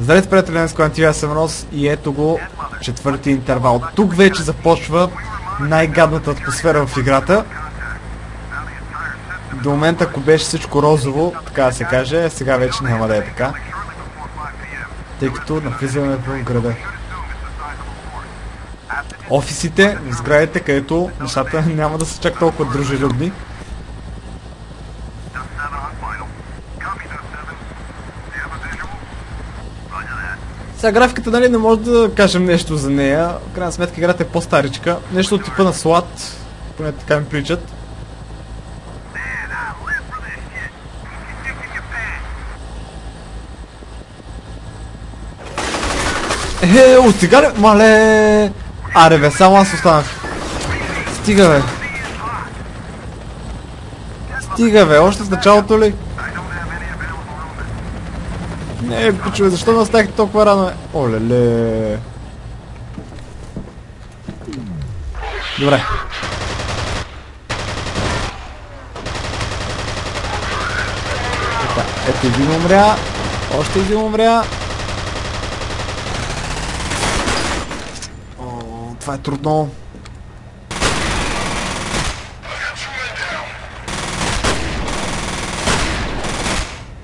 Здравейте, приятели на Сквантия, аз съм Рос и ето го четвърти интервал. Тук вече започва най-гадната атмосфера в играта. До момента, ако беше всичко розово, така да се каже, сега вече няма да е така. Тъй като навлизаме в града. Офисите, в сградите, където нещата няма да са чак толкова дружелюбни. Сега графиката, нали, не може да кажем нещо за нея. В крайна сметка играта е по-старичка. Нещо от типа на SWAT, поне така ми приличат. Е, от сега ли? Мале! Аре бе, само аз останах. Стига бе. Стига бе, още в началото ли? Не, пичове, защо ме оставихте толкова рано? Олеле. Добре. Така, ето един умря. Още един умря. О, това е трудно.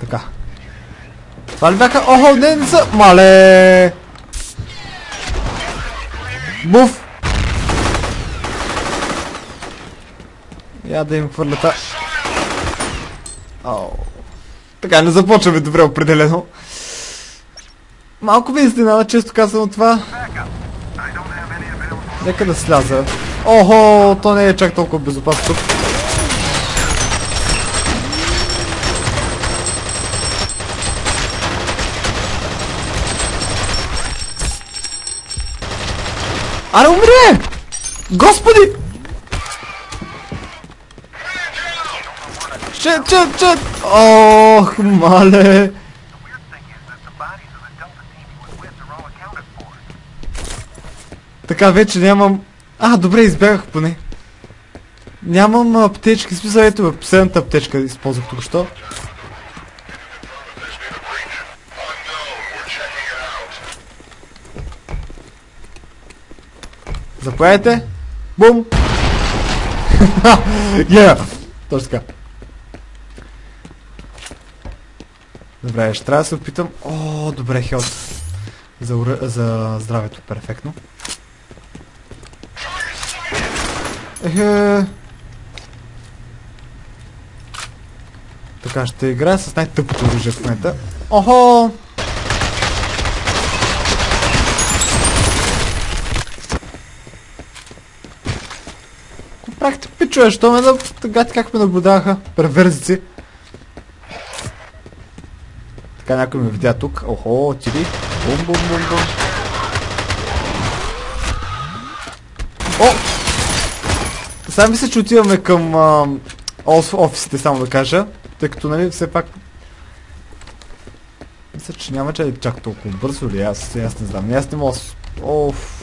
Така. Не са! Мале! Буф! Я да им хвърлята. Ау. Така, не започваме добре определено. Малко ми изненада, често казвам това. Нека да сляза. Охо, то не е чак толкова безопасно. Аре, умре! Господи! Чет, чет, чет! Ох, мале! Така, вече нямам... А, добре, избягах поне. Нямам аптечки, смисъл ето бе, последната аптечка използвах тук що. Заповядайте. Бум! Yeah! Точно така. Добре, ще трябва да се опитам. О, добре, хелт. За, ура- за здравето, перфектно. Ехе. Така, ще играя с най-тъпото оръжие в момента. Охо! Какво пичове? Що ме да... Гати как ме наблюдаваха? Перверзици. Така някой ме видя тук. Охо, тири. Бум, бум, бум, бум. О! Сега мисля, че отиваме към а, оф- офисите, само да кажа. Тъй като, нали, все пак... Мисля, че няма че чак толкова бързо ли? Аз, аз не знам. Аз не мога... Оф...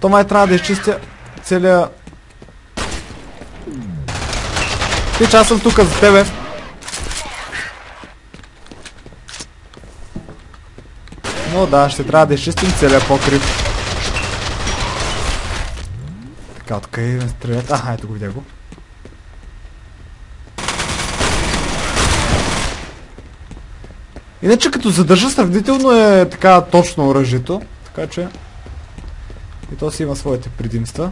То май трябва да изчистя целия... Ти, че аз съм тук за тебе. Но да, ще трябва да изчистим целия покрив. Така, откъде стрелят? Аха, ето го видя го. Иначе като задържа сравнително е така точно оръжието, така че и то си има своите предимства.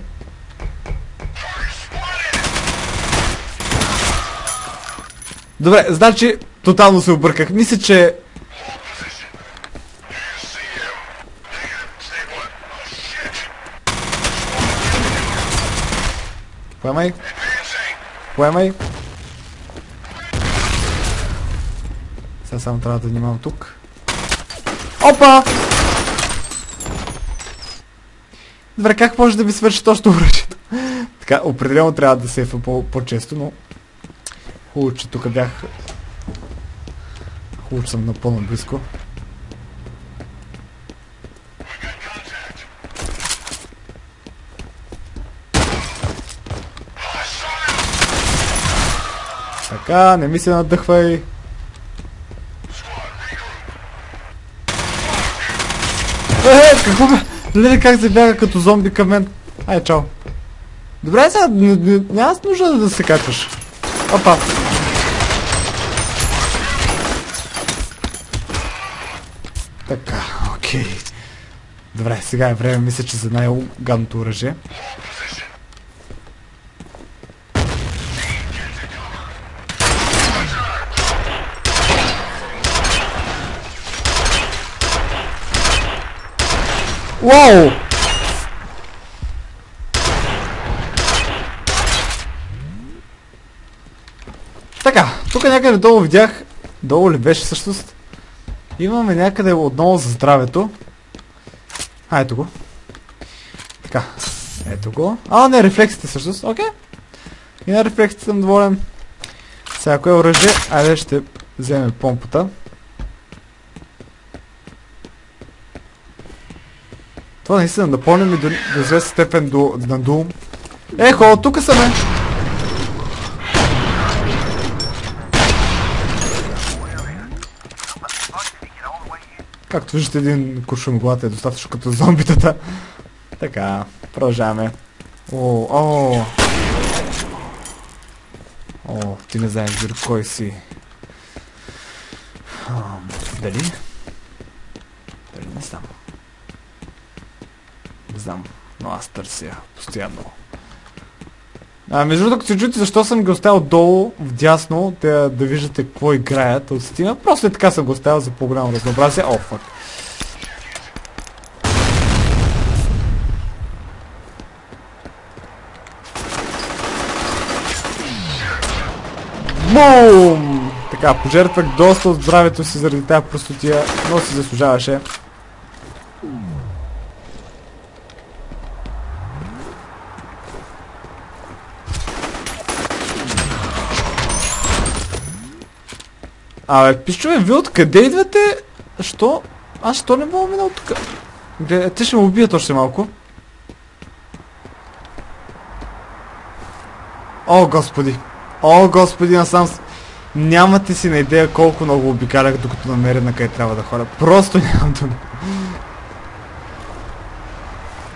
Добре, значи тотално се обърках. Мисля, че Поемай. Поемай. Сега само трябва да внимавам тук. Опа! Добре, как може да ми свърши точно оръжието? така, определено трябва да сейфа по- по-често, но... Хубаво, че тук бях... Хубаво, че съм напълно близко. Така, не ми се надъхвай. Е, какво бе? Леле, как се бяга като зомби към мен? Ай, чао. Добре, сега няма нужда да се качваш. Опа. Така, окей. Добре, сега е време, мисля, че за най-гадното оръжие. Уау! Така, тук някъде долу видях, долу ли беше всъщност, имаме някъде отново за здравето. А, ето го. Така, ето го. А, не, рефлексите всъщност, окей. И на рефлексите съм доволен. Сега, кое оръжие? Айде ще вземем помпата. Това наистина напомня ми до, до степен до, на Doom. Ехо, тук са ме! Както виждате, един куршум главата е достатъчно като зомбитата. Така, продължаваме. О, о! О, ти не знаеш дори кой си. Ам, дали? Дали не знам. Не знам, но аз търся постоянно. А, между другото, се чуете защо съм ги оставил долу, вдясно, да, да виждате какво играят от Steam. Просто е така съм го оставил за по-голямо разнообразие. О, фак. Бум! Така, пожертвах доста от здравето си заради тази простотия, но си заслужаваше. Абе, пишчове, вие откъде идвате? Що? Аз що не мога минал тук? Гледай, те ще ме убият още малко. О, господи. О, господи, насам. Нямате си на идея колко много обикалях, докато намеря на къде трябва да ходя. Просто нямам дума.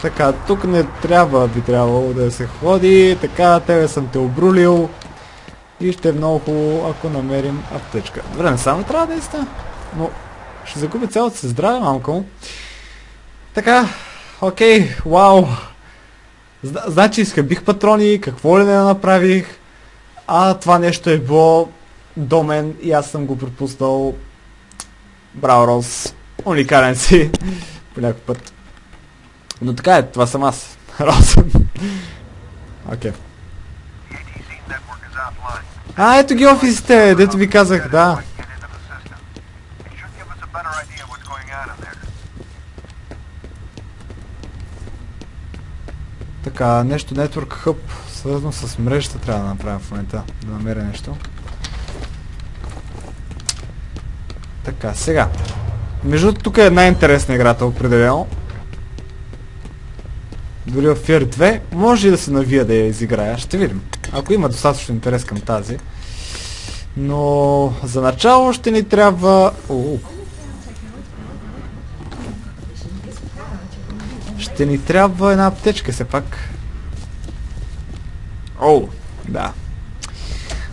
Така, тук не трябва, би трябвало да се ходи. Така, тебе съм те обрулил. И ще е много хубаво, ако намерим аптечка. Добре, не само трябва да е ста, но ще загубя цялото си здраве, му. Така, окей, вау. Зна, значи изхъбих патрони, какво ли не направих, а това нещо е било до мен и аз съм го пропуснал. Браво, Рос. Уникален си. По някой път. Но така е, това съм аз. Рос. Окей. А, ето ги офисите, дето ви казах, да. Така, нещо Network Hub, свързано с мрежата трябва да направим в момента, да намеря нещо. Така, сега. Между тук е най-интересна играта, определено. Дори в Fear 2 може и да се навия да я изиграя, ще видим. Ако има достатъчно интерес към тази. Но за начало ще ни трябва... О, ще ни трябва една аптечка все пак. О, да.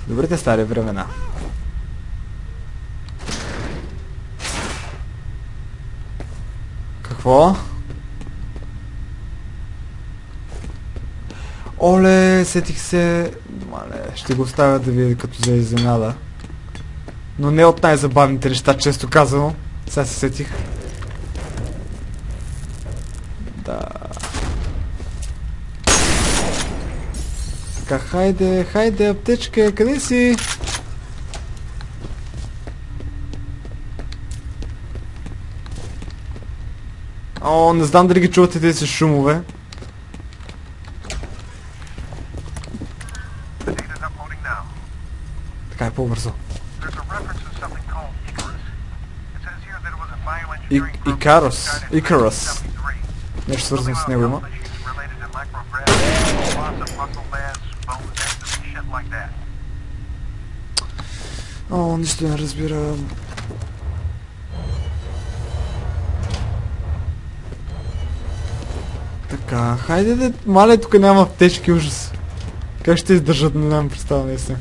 Добрите стари времена. Какво? Оле, сетих се... Мале, ще го оставя да видя като за изненада. Но не от най-забавните неща, често казано. Сега се сетих. Да. Така, хайде, хайде, аптечка, къде си? О, не знам дали ги чувате тези шумове. Така е по-бързо. И, Икарос. Икарос. Нещо свързано с него има. О, нищо не разбирам. Така, хайде да... Мале, тук няма аптечки, ужас. Как ще издържат, не знам представа наистина.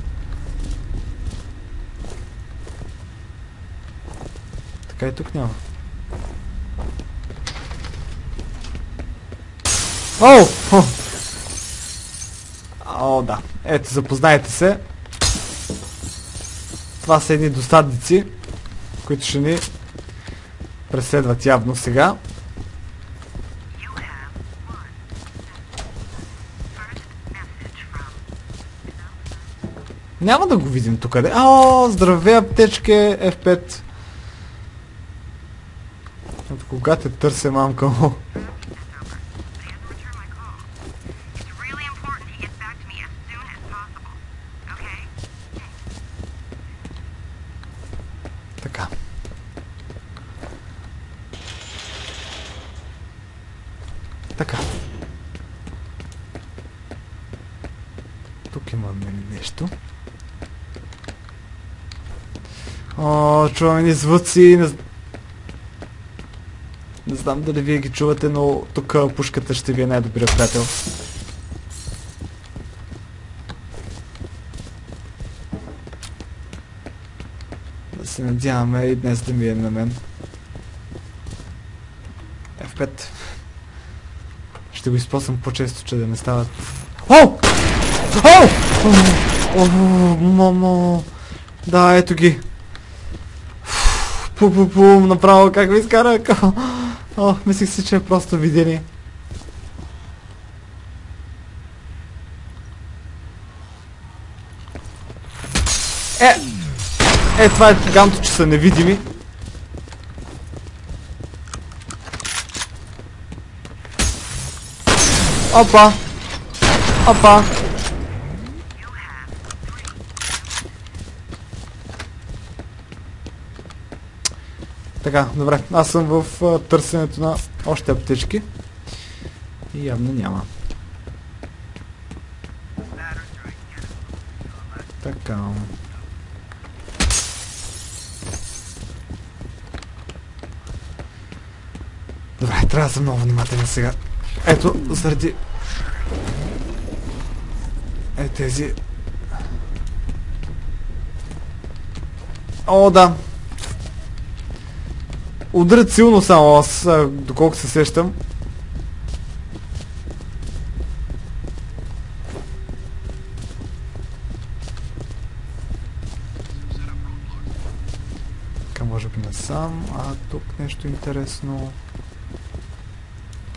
Така и тук няма. О! О! Да. Ето, запознайте се. Това са едни достатъци, които ще ни преследват явно сега. Няма да го видим тук. О, здраве, аптечке, F5. Кога те търся, мамка му. Така. Така. Тук имаме нещо. О, чуваме ни звуци. Знам дали вие ги чувате, но тук пушката ще ви е най-добрият приятел. Да се надяваме и днес да ми е на мен. F5. Ще го използвам по-често, че да не стават. О! О! О, мамо! Да, ето ги. Пу-пу-пум, направо как ви изкара. О, мислих си, че е просто видение. Е! Е, това е ганто, че са невидими. Опа! Опа! Така, добре. Аз съм в а, търсенето на още аптечки. И явно няма. Така. Добре, трябва да съм много внимателен сега. Ето, заради... Е, тези... О, да. Удрят силно само аз, а, доколко се сещам. Така може би не сам, а тук нещо интересно.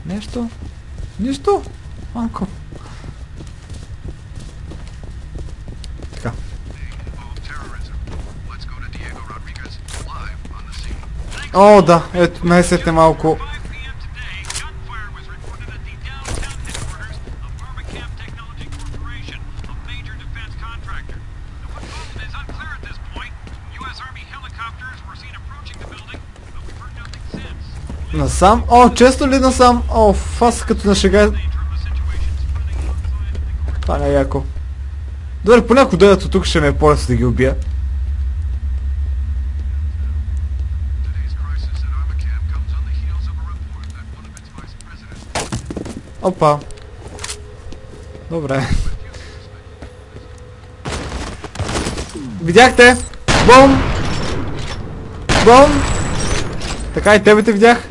Нещо? Нищо? Малко. But we've heard nothing since. Насам? О, често ли насам? О, аз като на шега. Това не е яко. Добре, поне дойдат от тук ще ме е по-лесно да ги убия. Опа. Добре. Видяхте? Бум! Бум! Така и тебе те видях.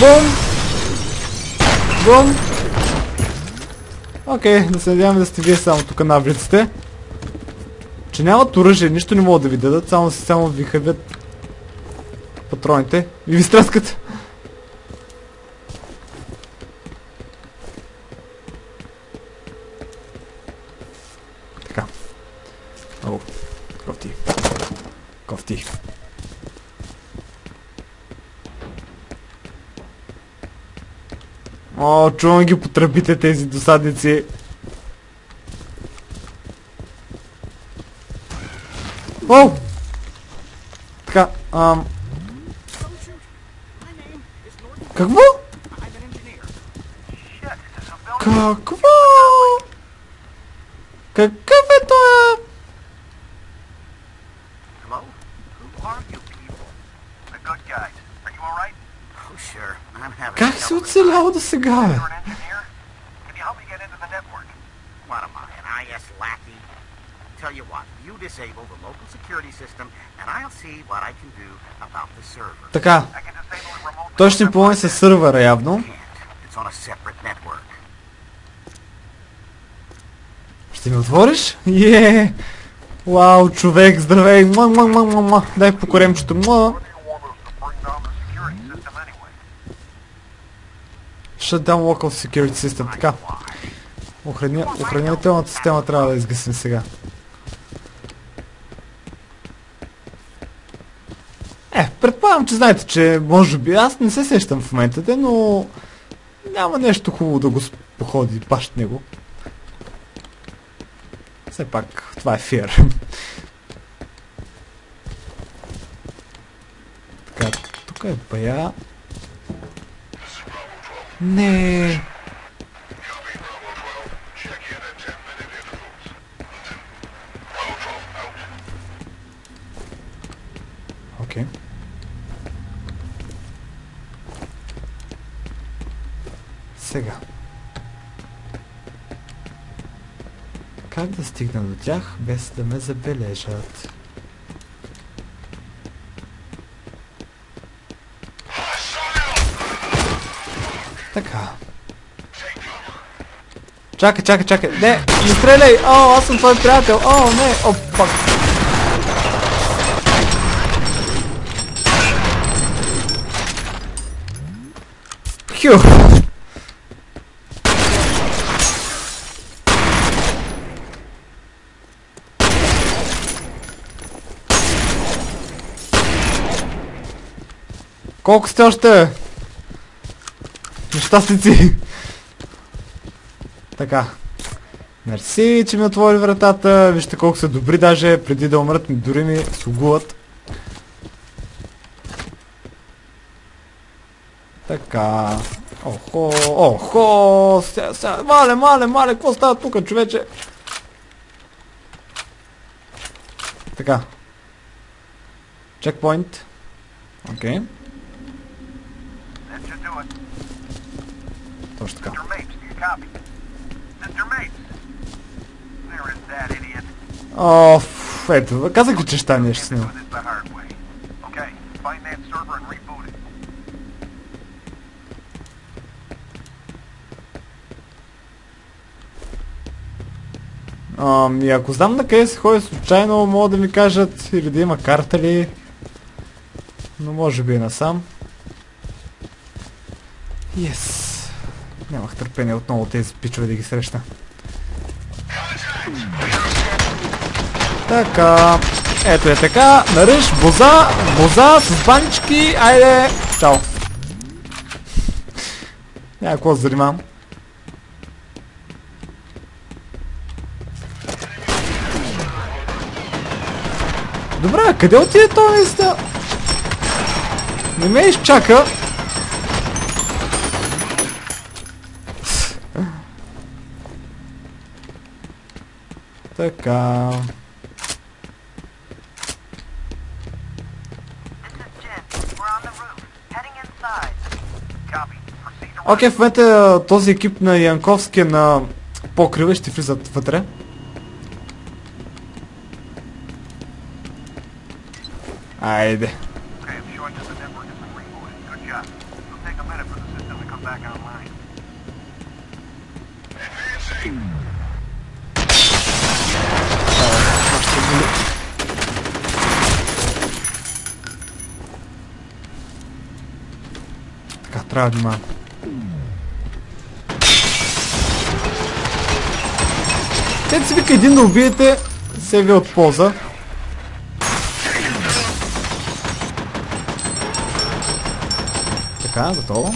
Бум! Бум! Окей, да се надяваме да сте вие само тук навлиците. Че нямат оръжие, нищо не могат да ви дадат, само само ви хабят патроните и ви стряскат. Така. О, кофти. Кофти. О, чувам ги по тръбите тези досадници. О! Така, ам... Какво? Какво? Какъв е той? Hello? Who are you people? The good guys. Are you alright? Oh, sure. I'm having Как a се hell оцелял до сега, бе? You're an engineer? Can you help me get into the network? What am I, an IS lackey? Tell you what, you disable the local security system, and I'll see what I can do about the server. Така, той ще помогне с сървъра явно. Ще ми отвориш? Е! Вау, човек, здравей! Муа, муа, муа, муа, муа. Дай по коремчето. Муа. What do you want us to bring down the security system anyway? Shut down local security system. Така. Охраня... Охранителната система трябва да изгасим сега. Е, предполагам, че знаете, че може би аз не се сещам в момента, но няма нещо хубаво да го походи баш него. Все пак, това е фир. така, тук е бая. Не. Окей. Сега. Как да стигна до тях без да ме забележат? Така. Чакай, чакай, чакай. Не, не стреляй! О, аз съм твой приятел! О, не! О, пак. Хю! Колко сте още? Нещастници! Така. Мерси, че ми отвори вратата. Вижте колко са добри даже. Преди да умрат дори ми слугуват. Така. Охо, охо, ся, ся, мале, мале, мале, какво става тук, човече? Така. Чекпоинт. Окей. That that idiot. О, ето, казах го, че ще нещо с него. Ами, ако знам на къде се ходи случайно, могат да ми кажат или да има карта ли. Но може би и насам. Yes. Нямах търпение отново тези пичове да ги срещна. Така. Ето е така. Наръж, боза, боза с банички. Айде. Чао. Няма какво да занимавам. Добре, къде отиде този наистина? Не ме изчака. To Окей, в момента този екип на Янковски е на покрива ще влизат вътре. Айде. Внимавам. Те си вика един да убиете, се ви от полза. Така, готово.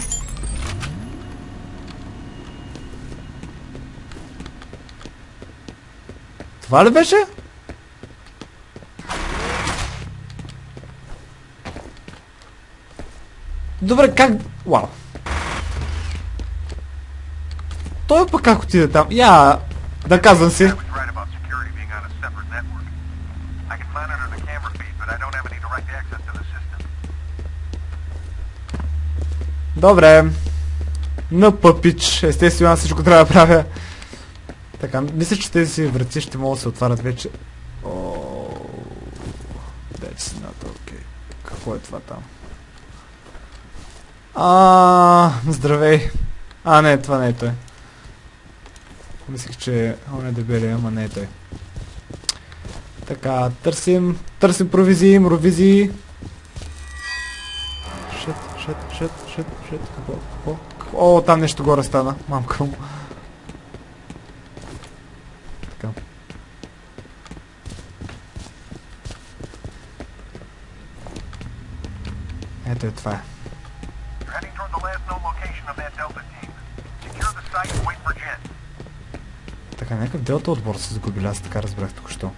Това ли беше? Добре, как... Вау. Той пък как отиде там? Я, да казвам си. Добре. на пъпич. Естествено, аз всичко трябва да правя. Така, мисля, че тези врати ще могат да се отварят вече. О, That's not okay. Какво е това там? А, здравей. А, не, това не е той. Мислих, че он е дебелия, ама не е той. Така, търсим, търсим провизии, мровизии. Шит, шит, шит, шит, какво, какво, какво? О, там нещо горе стана, мамка му. Така. Ето е това е. Така, някакъв делта отбор се загубили, аз така разбрах току-що.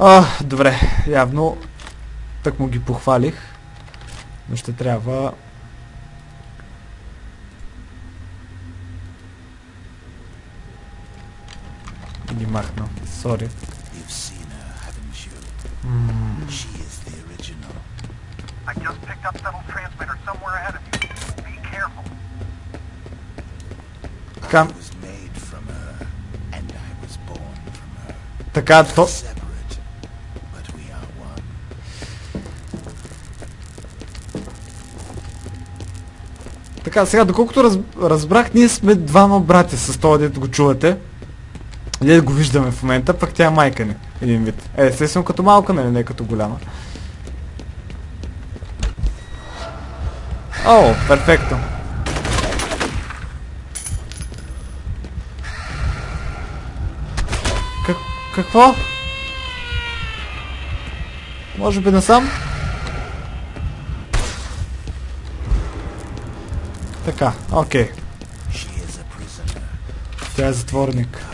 А, добре, явно так му ги похвалих, но ще трябва... Ги махна, сори. I just picked up several transmitters somewhere ahead of her. така, то... Така, сега, доколкото раз, разбрах, ние сме двама братя с това, дето го чувате. Ние го виждаме в момента, пък тя е майка ни. Един вид. Е, естествено като малка, нали, не като голяма. О, перфекто. Как, какво? Може би насам? Така, окей. Тя е затворник,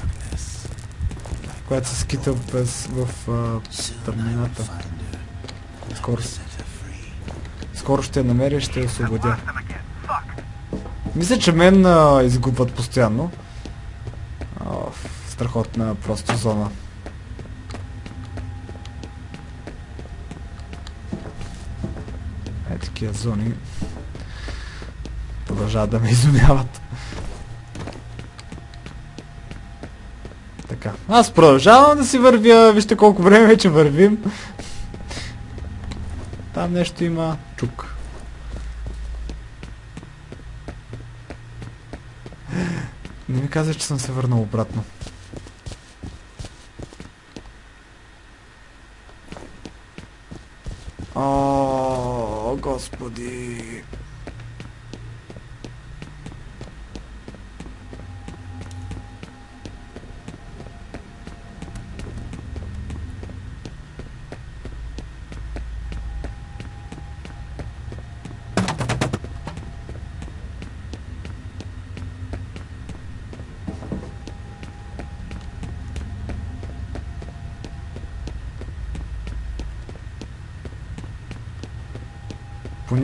която се скита без, в а, Soon I will тъмнината. find her. Скоро, скоро ще я намеря и ще я освободя. Мисля, че мен а, изгубват постоянно. О, страхотна просто зона. Е, такива зони продължават да ме изумяват. Така. Аз продължавам да си вървя. Вижте колко време вече вървим. Там нещо има. Чук. Не ми каза, че съм се върнал обратно. О, господи.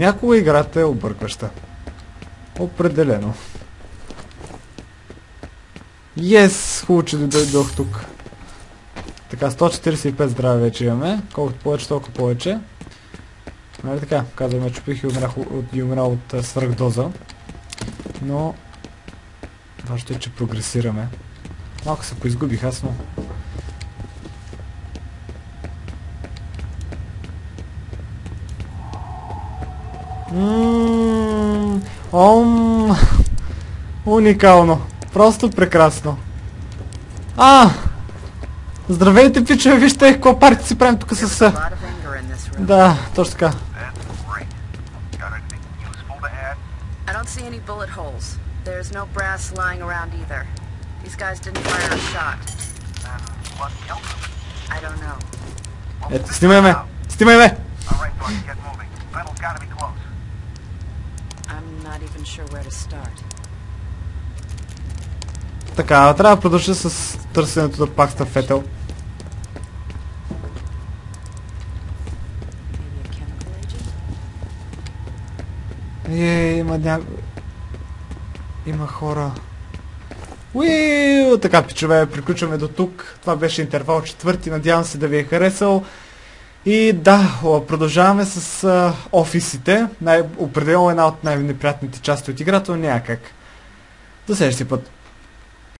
Понякога играта е объркваща. Определено. Yes! Хубаво, че дойдох тук. Така, 145 здраве вече имаме. Колкото повече, толкова повече. Нали така? Казваме, чупих и умрях от, от свръхдоза. Но... Важното е, че прогресираме. Малко се поизгубих аз, но... ом, уникално. Просто прекрасно. А! Здравейте, пичове, вижте какво парти си правим тук с... Да, точно така. See any bullet holes. There's no brass lying around either. These guys didn't fire a shot. I don't know. Ето, снимай ме! Снимай ме! I'm not even sure where to start. Така, трябва да продължа с търсенето на пак Фетел. Е, има ня... Има хора. Уиу! Така, пичове, приключваме до тук. Това беше интервал четвърти. Надявам се да ви е харесал. И да, продължаваме с а, офисите. Най- определено една от най-неприятните части от играта, но няма. До следващия път.